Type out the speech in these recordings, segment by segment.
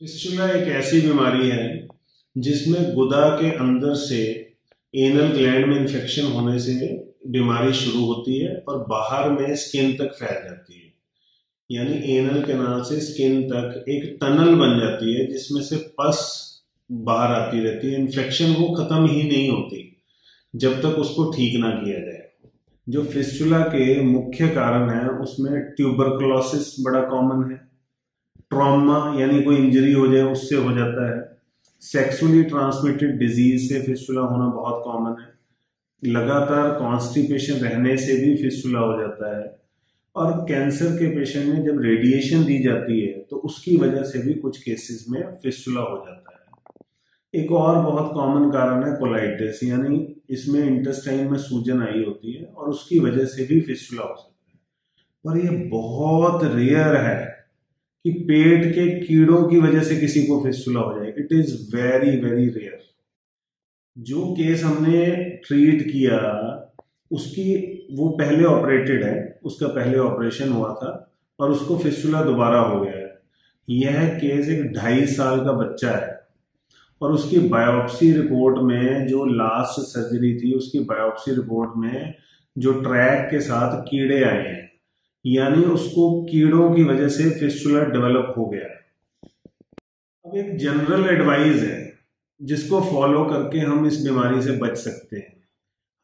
Fistula एक ऐसी बीमारी है जिसमें गुदा के अंदर से एनल ग्लैंड में इन्फेक्शन होने से बीमारी शुरू होती है और बाहर में स्किन तक फैल जाती है। यानी एनल कैनाल से स्किन तक एक टनल बन जाती है जिसमें से पस बाहर आती रहती है। इन्फेक्शन वो खत्म ही नहीं होती जब तक उसको ठीक ना किया जाए। जो फिस्टुला के मुख्य कारण है, उसमें ट्यूबरकुलोसिस बड़ा कॉमन है। ट्रॉमा, यानी कोई इंजरी हो जाए, उससे हो जाता है। सेक्सुअली ट्रांसमिटेड डिज़ीज़ से फिस्टुला होना बहुत कॉमन है। लगातार कॉन्स्टिपेशन रहने से भी फिस्टुला हो जाता है। और कैंसर के पेशेंट में जब रेडिएशन दी जाती है तो उसकी वजह से भी कुछ केसेस में फिस्टुला हो जाता है। एक और बहुत कॉमन कारण है कोलाइटिस, यानी इसमें इंटेस्टाइन में सूजन आई होती है और उसकी वजह से भी फिस्टुला हो सकता है। पर ये बहुत रेयर है। कि पेट के कीड़ों की वजह से किसी को फिस्टुला हो जाए। It is very very rare जो केस हमने ट्रीट किया, उसकी वो पहले ऑपरेटेड है, उसका पहले ऑपरेशन हुआ था, और उसको फिस्टुला दोबारा हो गया है। यह केस एक ढाई साल का बच्चा है, और उसकी बायोप्सी रिपोर्ट में जो लास्ट सर्जरी थी, उसकी बायोप्सी रिपोर्ट में जो ट्रैक के साथ कीड़े आए हैं यानी उसको कीड़ों की वजह से फिस्टुला डेवलप हो गया अब एक जनरल एडवाइस है, जिसको फॉलो करके हम इस बीमारी से बच सकते हैं।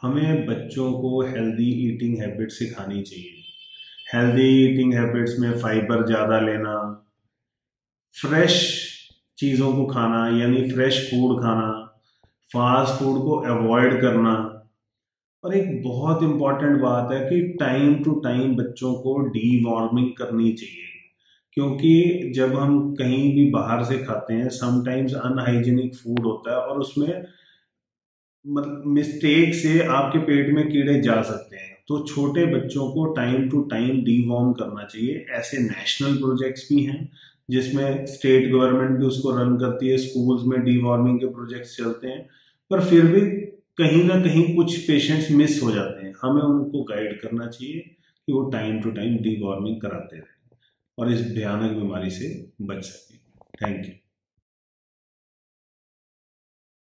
हमें बच्चों को हेल्दी ईटिंग हैबिट सिखानी चाहिए। हेल्दी ईटिंग हैबिट्स में फाइबर ज़्यादा लेना, फ्रेश चीज़ों को खाना, यानी फ्रेश फ़ूड खाना, फास्ट फ़ूड को अवॉइड करना और एक बहुत इंपॉर्टेंट बात है कि टाइम टू टाइम बच्चों को डी वार्मिंग करनी चाहिए। क्योंकि जब हम कहीं भी बाहर से खाते हैं समटाइम्स अनहाइजीनिक फ़ूड होता है और उसमें मिस्टेक से आपके पेट में कीड़े जा सकते हैं। तो छोटे बच्चों को टाइम टू टाइम डीवॉर्म करना चाहिए। ऐसे नेशनल प्रोजेक्ट्स भी हैं, जिसमें स्टेट गवर्नमेंट भी उसको रन करती है स्कूल्स में डीवॉर्मिंग के प्रोजेक्ट्स चलते हैं। पर फिर भी कहीं ना कहीं कुछ पेशेंट्स मिस हो जाते हैं। हमें उनको गाइड करना चाहिए कि वो टाइम टू टाइम डीवॉर्मिंग कराते रहें और इस भयानक बीमारी से बच सकें। Thank you